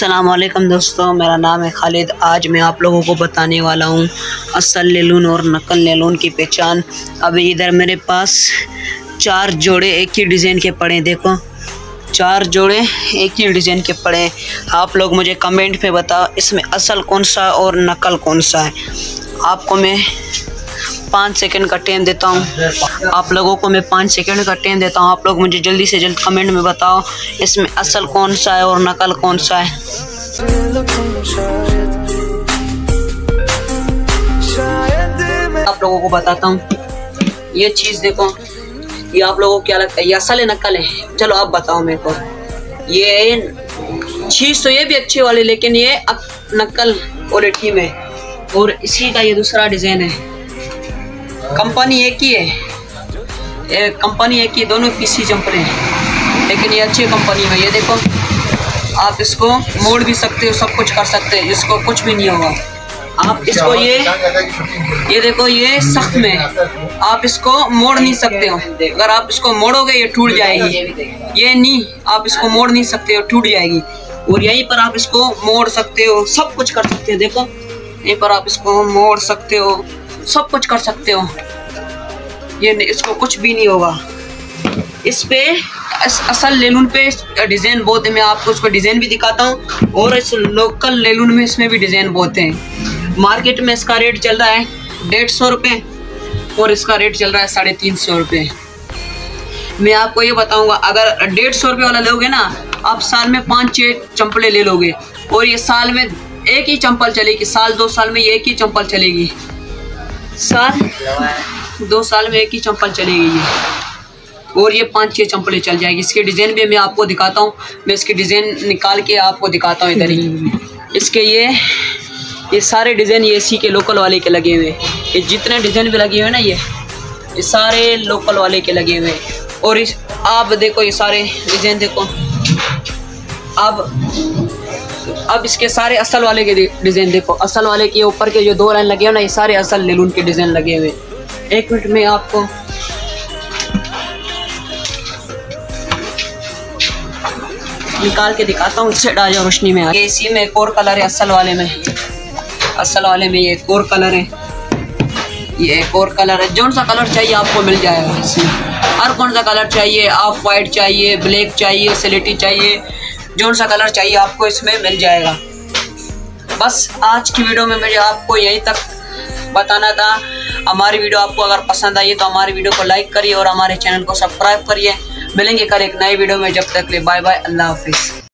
असलकम दोस्तों, मेरा नाम है खालिद। आज मैं आप लोगों को बताने वाला हूँ असल लेलून और नकल लेलून की पहचान। अभी इधर मेरे पास चार जोड़े एक ही डिज़ाइन के पड़े देखो। चार जोड़े एक ही डिज़ाइन के पड़े आप लोग मुझे कमेंट में बताओ, इसमें असल कौन सा और नकल कौन सा है। आपको मैं पाँच सेकंड का टाइम देता हूँ। आप लोगों को मैं पाँच सेकंड का टाइम देता हूँ। आप लोग मुझे जल्दी से जल्द कमेंट में बताओ, इसमें असल कौन सा है और नकल कौन सा है। आप लोगों को बताता हूँ। ये चीज़ देखो, ये आप लोगों को क्या लगता है? ये असल है, नकल है? चलो आप बताओ मेरे को। ये चीज़ तो ये भी अच्छी वाली, लेकिन ये नकल क्वालिटी में और इसी का ये दूसरा डिज़ाइन है। कंपनी एक ही है। कंपनी एक ही दोनों पीसी चंपले हैं। लेकिन ये अच्छी कंपनी में ये देखो आप इसको मोड़ भी सकते हो सब कुछ कर सकते हैं। इसको कुछ भी नहीं होगा। आप इसको ये ये देखो ये सख्त में आप इसको मोड़ नहीं सकते हो। अगर आप इसको मोड़ोगे ये टूट जाएगी। ये नहीं आप इसको मोड़ नहीं सकते हो टूट जाएगी। और यहीं पर आप इसको मोड़ सकते हो सब कुछ कर सकते हो। देखो यहीं पर आप इसको मोड़ सकते हो। सब कुछ कर सकते हो। ये इसको कुछ भी नहीं होगा। इस पे असल लेलून पे डिज़ाइन बहुत है। मैं आपको उसको डिज़ाइन भी दिखाता हूँ और इस लोकल लेलून में इसमें भी डिज़ाइन बहुत हैं। मार्केट में इसका रेट चल रहा है डेढ़ सौ रुपये और इसका रेट चल रहा है साढ़े तीन सौ रुपये मैं आपको ये बताऊँगा, अगर डेढ़ सौ रुपये वाला लोगे ना, आप साल में पाँच छः चंपलें ले लोगे और ये साल में एक ही चंपल चलेगी, साल दो साल में एक ही चंपल चलेगी। साल, दो साल में एक ही चंपल चलेगी ये और ये पाँच छह चंपलें चल जाएगी। इसके डिज़ाइन भी मैं आपको दिखाता हूँ। मैं इसके डिज़ाइन निकाल के आपको दिखाता हूँ इधर ही। इसके ये ये सारे डिज़ाइन ये इसी के लोकल वाले के लगे हुए। ये जितने डिज़ाइन भी लगे हुए ना ये ये सारे लोकल वाले के लगे हुए। हैं और इस, आप देखो ये सारे डिज़ाइन देखो। अब अब इसके सारे असल वाले के डिज़ाइन देखो। असल वाले के ऊपर के जो दो लाइन लगे हुए ना, ये सारे असल लेलून के डिज़ाइन लगे हुए। एक मिनट में आपको निकाल के दिखाता हूँ, इससे डाल रोशनी में ये इसी में एक और कलर है, असल वाले में। असल वाले में ये एक और कलर है। ये एक और कलर है। जौन सा कलर चाहिए आपको मिल जाएगा इसमें। हर कौन सा कलर चाहिए ऑफ़ वाइट चाहिए ब्लैक चाहिए सिलेटी चाहिए जौन सा कलर चाहिए आपको इसमें मिल जाएगा। बस आज की वीडियो में मुझे आपको यहीं तक बताना था। हमारी वीडियो आपको अगर पसंद आई तो हमारी वीडियो को लाइक करिए और हमारे चैनल को सब्सक्राइब करिए। मिलेंगे कल एक नई वीडियो में, जब तक लिए बाय बाय अल्लाह हाफिज़।